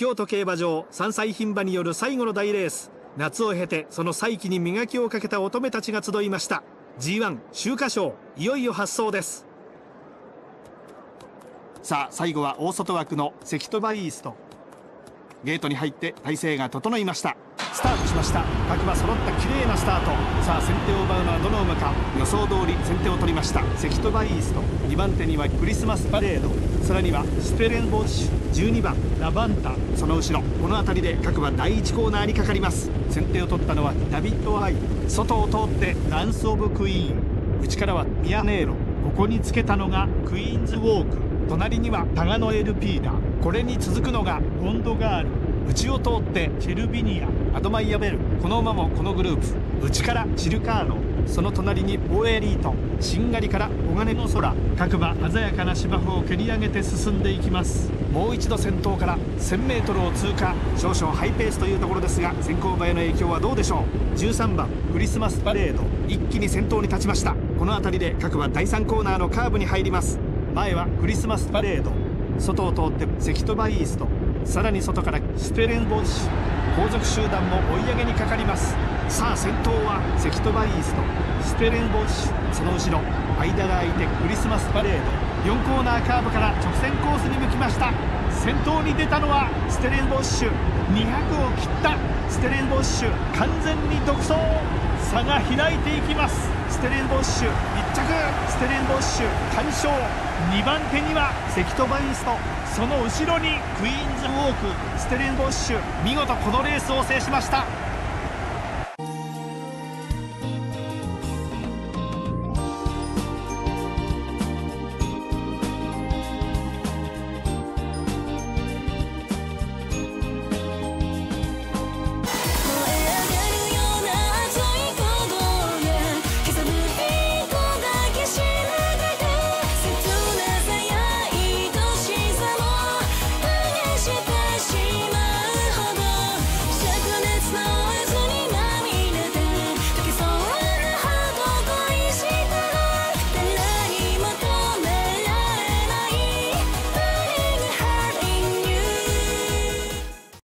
京都競馬場3歳牝馬による最後の大レース。夏を経てその再起に磨きをかけた乙女たちが集いました。G1 秋華賞。いよいよ発走です。さあ最後は大外枠の関戸バイースト。ゲートに入って体勢が整いました。スタートしました。各馬揃った綺麗なスタート。さあ先手を奪うのはどの馬か。予想通り先手を取りました。関戸バイイースト。2番手にはクリスマスパレード。さらにはスペレンボッシュ。12番ラバンタその後ろ。この辺りで各馬第1コーナーにかかります。先手を取ったのはダビッド・アイ。外を通ってランス・オブ・クイーン。内からはミアネーロ。ここにつけたのがクイーンズ・ウォーク。隣にはタガノエル・ピーダこれに続くのがゴンドガール。内を通ってチェルビニア。アドマイヤベル。この馬もこのグループ。内からチルカーノ。その隣にオエリート。しんがりから黄金の空。各馬鮮やかな芝生を蹴り上げて進んでいきます。もう一度先頭から 1000m を通過。少々ハイペースというところですが先行馬への影響はどうでしょう？13番クリスマスパレード。一気に先頭に立ちました。この辺りで各馬第3コーナーのカーブに入ります。前はクリスマスパレード。外を通って関戸バイイースト。さらに外からスペレンボッシュ。後続集団も追い上げにかかります。さあ先頭はセキトバイースト。ステレンボッシュ。その後ろ。間が空いてクリスマスパレード。4コーナーカーブから直線コースに向きました。先頭に出たのはステレンボッシュ。200を切った。ステレンボッシュ。完全に独走。差が開いていきます。ステレンボッシュ。着。ステレンボッシュ完勝。2番手にはセキトバイーストその後ろにクイーンズウォーク。ステレンボッシュ見事このレースを制しました。